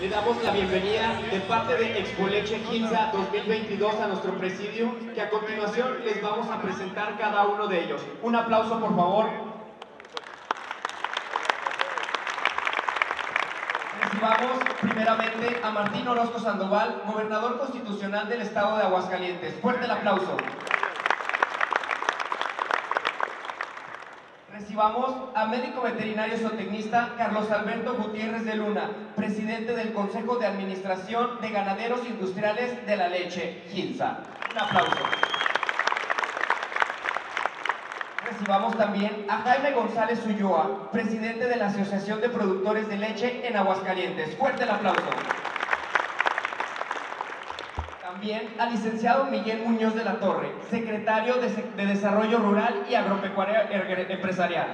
Le damos la bienvenida de parte de Expoleche 15 2022 a nuestro presidio, que a continuación les vamos a presentar cada uno de ellos. Un aplauso, por favor. Recibamos primeramente a Martín Orozco Sandoval, gobernador constitucional del estado de Aguascalientes. Fuerte el aplauso. Recibamos a médico veterinario zootecnista Carlos Alberto Gutiérrez de Luna, presidente del Consejo de Administración de Ganaderos Industriales de la Leche, GINSA. Un aplauso. Recibamos también a Jaime González Ulloa, presidente de la Asociación de Productores de Leche en Aguascalientes. Fuerte el aplauso. También al licenciado Miguel Muñoz de la Torre, secretario de, de Desarrollo Rural y Agropecuario Empresarial.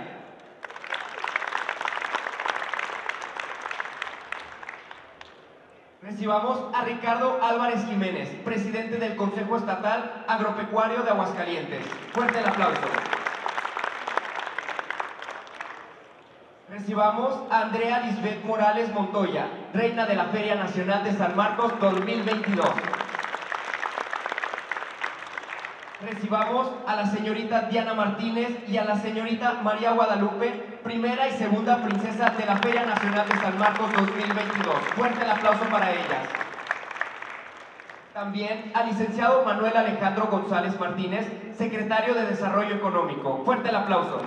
Recibamos a Ricardo Álvarez Jiménez, presidente del Consejo Estatal Agropecuario de Aguascalientes. Fuerte el aplauso. Recibamos a Andrea Lisbeth Morales Montoya, reina de la Feria Nacional de San Marcos 2022. Recibamos a la señorita Diana Martínez y a la señorita María Guadalupe, primera y segunda princesa de la Feria Nacional de San Marcos 2022. Fuerte el aplauso para ellas. También al licenciado Manuel Alejandro González Martínez, secretario de Desarrollo Económico. Fuerte el aplauso.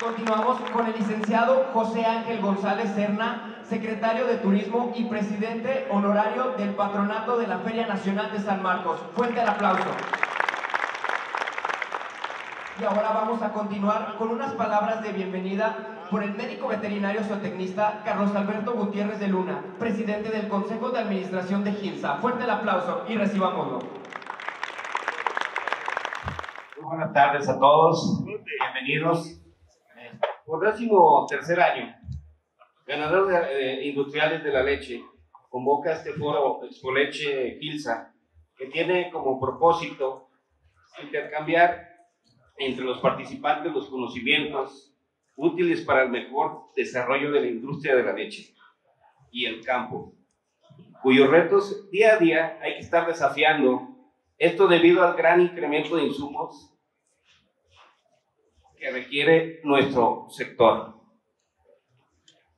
Continuamos con el licenciado José Ángel González Serna, secretario de Turismo y presidente honorario del patronato de la Feria Nacional de San Marcos. Fuerte el aplauso. Y ahora vamos a continuar con unas palabras de bienvenida por el médico veterinario zootecnista Carlos Alberto Gutiérrez de Luna, presidente del Consejo de Administración de GILSA. Fuerte el aplauso y recibámoslo. Muy buenas tardes a todos, bienvenidos. Por décimo tercer año, Ganadores eh, Industriales de la Leche convoca este foro Expoleche Gilsa, que tiene como propósito intercambiar entre los participantes los conocimientos útiles para el mejor desarrollo de la industria de la leche y el campo, cuyos retos día a día hay que estar desafiando, esto debido al gran incremento de insumos requiere nuestro sector.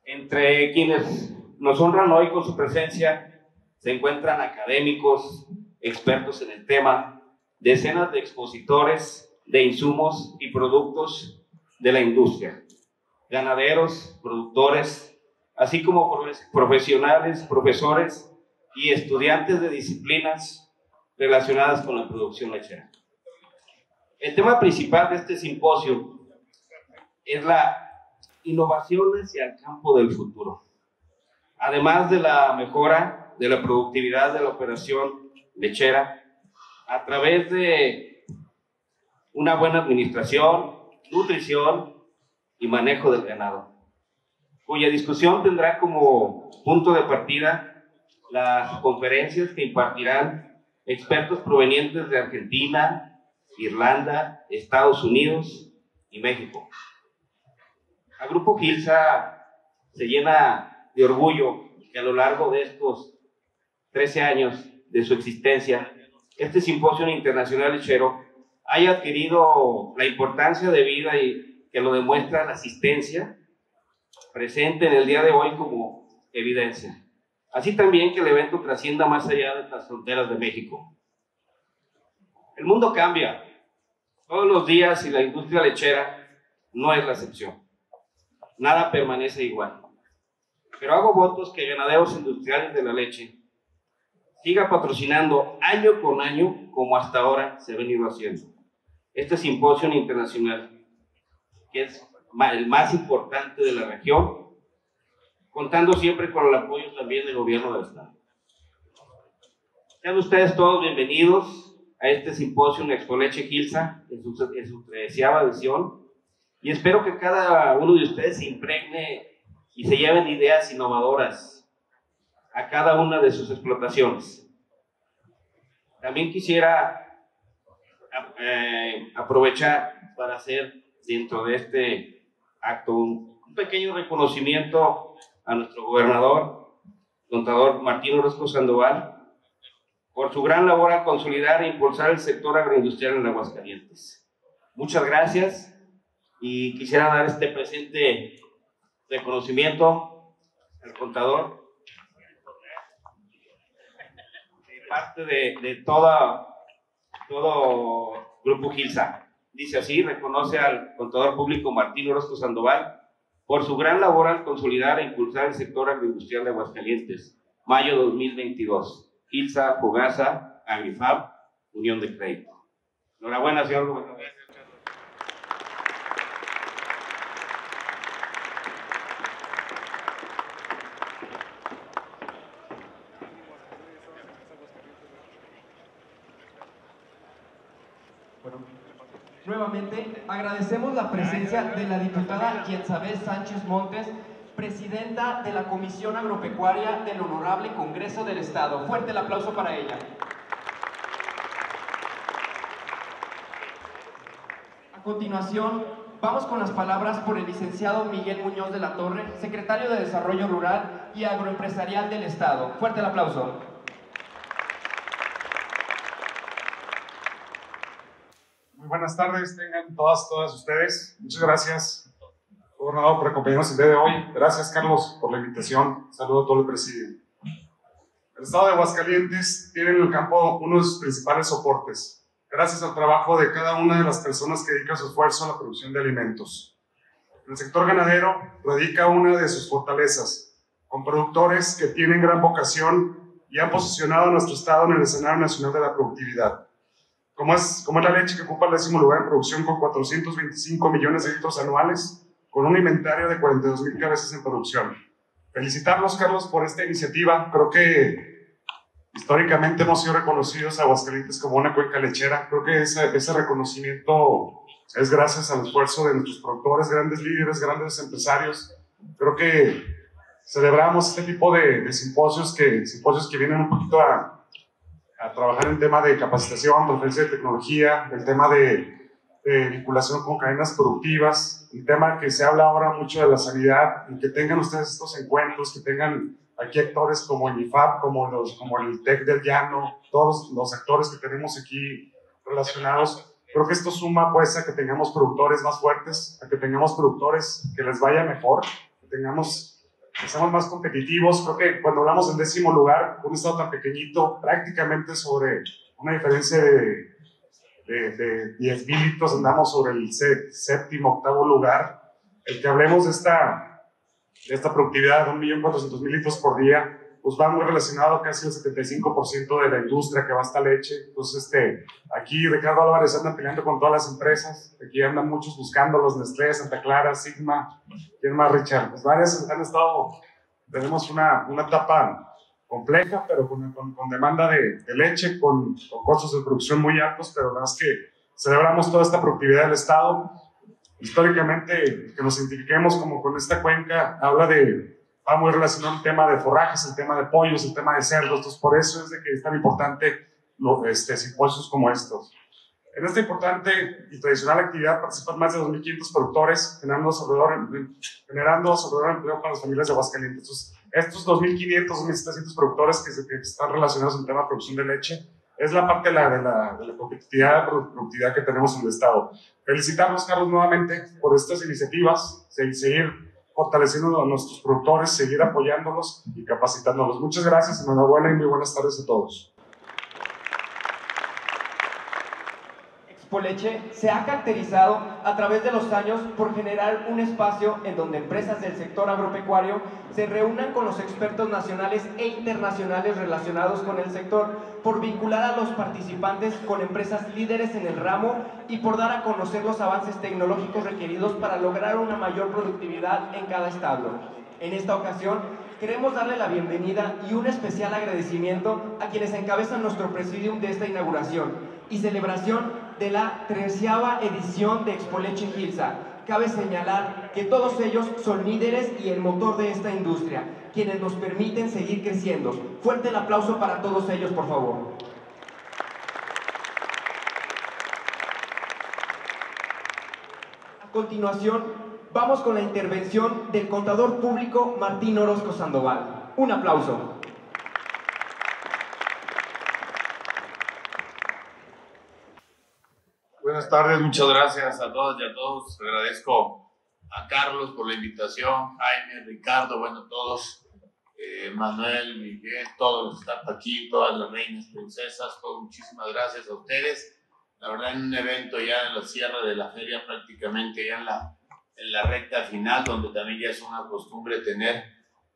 Entre quienes nos honran hoy con su presencia se encuentran académicos, expertos en el tema, decenas de expositores de insumos y productos de la industria, ganaderos, productores, así como profesionales, profesores y estudiantes de disciplinas relacionadas con la producción lechera. El tema principal de este simposio es la innovación hacia el campo del futuro. Además de la mejora de la productividad de la operación lechera, a través de una buena administración, nutrición y manejo del ganado, cuya discusión tendrá como punto de partida las conferencias que impartirán expertos provenientes de Argentina, Irlanda, Estados Unidos y México. El Grupo Gilsa se llena de orgullo que a lo largo de estos 13 años de su existencia, este simposio internacional lechero haya adquirido la importancia de vida y que lo demuestra la asistencia presente en el día de hoy como evidencia. Así también que el evento trascienda más allá de las fronteras de México. El mundo cambia, todos los días y la industria lechera no es la excepción. Nada permanece igual. Pero hago votos que Ganaderos Industriales de la Leche siga patrocinando año con año como hasta ahora se ha venido haciendo. Este simposio internacional, que es el más importante de la región, contando siempre con el apoyo también del gobierno del Estado. Sean ustedes todos bienvenidos a este simposio en Expoleche Gilsa en su, en edición y espero que cada uno de ustedes se impregne y se lleven ideas innovadoras a cada una de sus explotaciones. También quisiera eh, aprovechar para hacer dentro de este acto un, pequeño reconocimiento a nuestro gobernador, contador Martín Orozco Sandoval, por su gran labor al consolidar e impulsar el sector agroindustrial en Aguascalientes. Muchas gracias y quisiera dar este presente reconocimiento al contador de parte de, toda, todo Grupo Gilsa. Dice así, reconoce al contador público Martín Orozco Sandoval por su gran labor al consolidar e impulsar el sector agroindustrial de Aguascalientes, mayo 2022. Ilsa Fogasa, Agrifab, Unión de Crédito. Enhorabuena, señor gobernador. Nuevamente agradecemos la presencia de la diputada Yetzabel Sánchez Montes, presidenta de la Comisión Agropecuaria del Honorable Congreso del Estado. Fuerte el aplauso para ella. A continuación, vamos con las palabras por el licenciado Miguel Muñoz de la Torre, secretario de Desarrollo Rural y Agroempresarial del Estado. Fuerte el aplauso. Muy buenas tardes, tengan todas, todas ustedes. Muchas gracias gobernador, por acompañarnos el día de hoy. Gracias, Carlos, por la invitación. Saludo a todo el presidio. El Estado de Aguascalientes tiene en el campo uno de sus principales soportes, gracias al trabajo de cada una de las personas que dedica su esfuerzo a la producción de alimentos. El sector ganadero radica una de sus fortalezas, con productores que tienen gran vocación y han posicionado a nuestro Estado en el escenario nacional de la productividad. Como es, como es la leche que ocupa el décimo lugar en producción con 425 millones de litros anuales, con un inventario de 42 mil cabezas en producción. Felicitarlos, Carlos, por esta iniciativa. Creo que históricamente hemos sido reconocidos a Aguascalientes como una cuenca lechera. Creo que ese, ese reconocimiento es gracias al esfuerzo de nuestros productores, grandes líderes, grandes empresarios. Creo que celebramos este tipo de, de simposios, que, simposios que vienen un poquito a, a trabajar en tema de capacitación, transferencia de tecnología, el tema de de vinculación con cadenas productivas, el tema que se habla ahora mucho de la sanidad, y que tengan ustedes estos encuentros, que tengan aquí actores como el IFAP, como, los, como el TEC del Llano, todos los actores que tenemos aquí relacionados. Creo que esto suma pues a que tengamos productores más fuertes, a que tengamos productores que les vaya mejor, que tengamos, que seamos más competitivos. Creo que cuando hablamos del décimo lugar, un estado tan pequeñito, prácticamente sobre una diferencia de de, de 10 mil litros, andamos sobre el séptimo, octavo lugar. El que hablemos de esta, de esta productividad de 1.400.000 litros por día, pues va muy relacionado casi el 75% de la industria que va esta leche. Entonces, este, aquí Ricardo Álvarez anda peleando con todas las empresas, aquí andan muchos buscando los Nestlé, Santa Clara, Sigma, ¿quién más, Richard? Pues varias han estado, tenemos una, una etapa compleja, pero con, con, demanda de, de leche, con, con, costos de producción muy altos, pero la verdad es que celebramos toda esta productividad del Estado. Históricamente, que nos identifiquemos como con esta cuenca, habla de, va muy relacionado el tema de forrajes, el tema de pollos, el tema de cerdos, entonces por eso es de que es tan importante los este, simposios como estos. En esta importante y tradicional actividad participan más de 2.500 productores, generando alrededor, generando alrededor empleo para las familias de Aguascalientes. Entonces, estos 2.500, 2.700 productores que, que, están relacionados en el tema de producción de leche, es la parte de la, de la, de la competitividad, productividad que tenemos en el Estado. Felicitarlos, Carlos, nuevamente por estas iniciativas, seguir fortaleciendo a nuestros productores, seguir apoyándolos y capacitándolos. Muchas gracias, enhorabuena y muy buenas tardes a todos. Poleche se ha caracterizado a través de los años por generar un espacio en donde empresas del sector agropecuario se reúnan con los expertos nacionales e internacionales relacionados con el sector, por vincular a los participantes con empresas líderes en el ramo y por dar a conocer los avances tecnológicos requeridos para lograr una mayor productividad en cada establo. En esta ocasión, queremos darle la bienvenida y un especial agradecimiento a quienes encabezan nuestro presidium de esta inauguración y celebración de la treceava edición de Expoleche Gilsa. Cabe señalar que todos ellos son líderes y el motor de esta industria, quienes nos permiten seguir creciendo. Fuerte el aplauso para todos ellos, por favor. A continuación, vamos con la intervención del contador público Martín Orozco Sandoval. Un aplauso. Buenas tardes, muchas gracias a todas y a todos. Agradezco a Carlos por la invitación, Jaime, Ricardo, bueno, todos, eh, Manuel, Miguel, todos los que están aquí, todas las reinas, princesas, todos, muchísimas gracias a ustedes. La verdad, en un evento ya en la sierra de la feria, prácticamente ya en la, en la recta final, donde también ya es una costumbre tener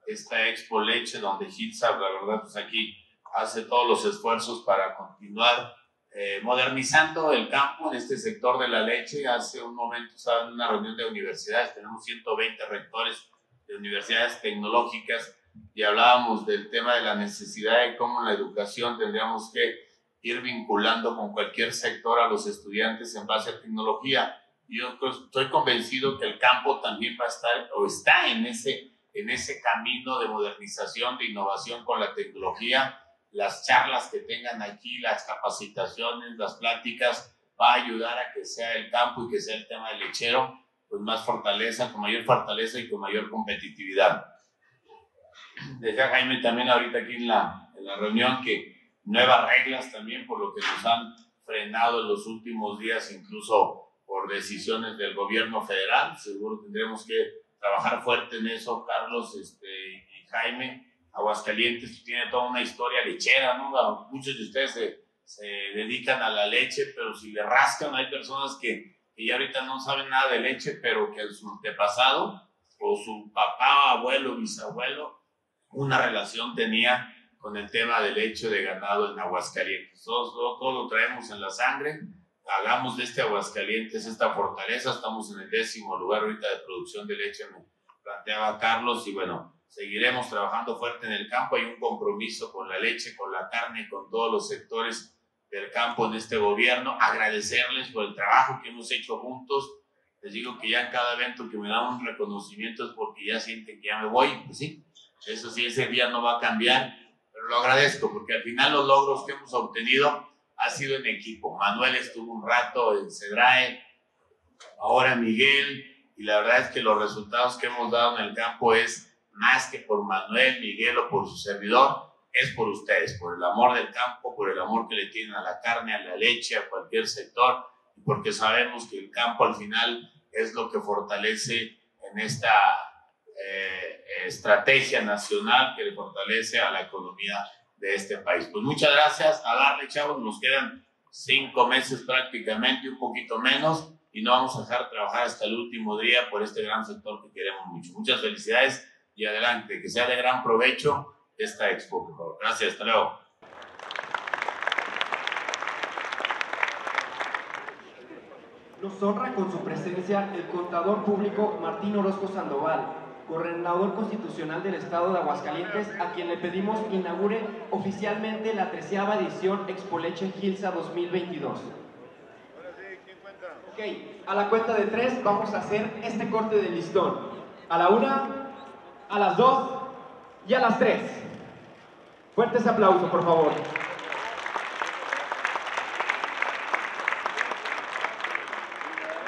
esta Expo Leche, donde Hitsab, la verdad, pues aquí hace todos los esfuerzos para continuar eh, modernizando el campo en este sector de la leche. Hace un momento estaba en una reunión de universidades, tenemos 120 rectores de universidades tecnológicas y hablábamos del tema de la necesidad de cómo en la educación tendríamos que ir vinculando con cualquier sector a los estudiantes en base a tecnología. Yo estoy convencido que el campo también va a estar o está en ese, en ese camino de modernización, de innovación con la tecnología las charlas que tengan aquí, las capacitaciones, las pláticas, va a ayudar a que sea el campo y que sea el tema del lechero, pues más fortaleza, con mayor fortaleza y con mayor competitividad. Decía Jaime también ahorita aquí en la, en la reunión que nuevas reglas también por lo que nos han frenado en los últimos días, incluso por decisiones del gobierno federal. Seguro tendremos que trabajar fuerte en eso, Carlos este, y Jaime, Aguascalientes tiene toda una historia lechera, ¿no? Muchos de ustedes se, se dedican a la leche, pero si le rascan, hay personas que, que, ya ahorita no saben nada de leche, pero que su antepasado o su papá, abuelo, bisabuelo, una relación tenía con el tema del leche de ganado en Aguascalientes. Todos, todo, todo lo traemos en la sangre. Hagamos de este Aguascalientes esta fortaleza. Estamos en el décimo lugar ahorita de producción de leche, me planteaba Carlos, y bueno, seguiremos trabajando fuerte en el campo. Hay un compromiso con la leche, con la carne, con todos los sectores del campo en este gobierno. Agradecerles por el trabajo que hemos hecho juntos. Les digo que ya en cada evento que me dan un reconocimiento es porque ya sienten que ya me voy. Pues sí, eso sí, ese día no va a cambiar, pero lo agradezco porque al final los logros que hemos obtenido ha sido en equipo. Manuel estuvo un rato en Cedrae, ahora Miguel, y la verdad es que los resultados que hemos dado en el campo es más que por Manuel, Miguel o por su servidor, es por ustedes, por el amor del campo, por el amor que le tienen a la carne, a la leche, a cualquier sector, porque sabemos que el campo al final es lo que fortalece en esta eh, estrategia nacional que le fortalece a la economía de este país. Pues muchas gracias, a darle chavos, nos quedan cinco meses prácticamente, un poquito menos, y no vamos a dejar trabajar hasta el último día por este gran sector que queremos mucho. Muchas felicidades y adelante. Que sea de gran provecho esta expo. Gracias, hasta luego. Nos honra con su presencia el contador público Martín Orozco Sandoval, gobernador constitucional del estado de Aguascalientes, a quien le pedimos inaugure oficialmente la treceava edición Expoleche Gilsa 2022. Ok, a la cuenta de tres vamos a hacer este corte de listón. A la una, a las 2 y a las 3. Fuertes aplausos, por favor.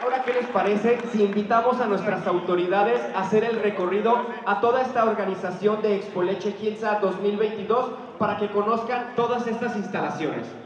Ahora, ¿qué les parece si invitamos a nuestras autoridades a hacer el recorrido a toda esta organización de Expo Leche 2022 para que conozcan todas estas instalaciones?